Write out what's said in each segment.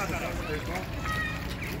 Chodź, chodź, chodź, chodź, chodź, chodź, chodź, chodź, chodź, chodź, chodź,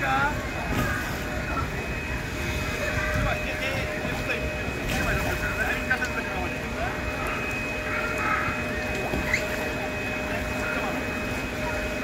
cá.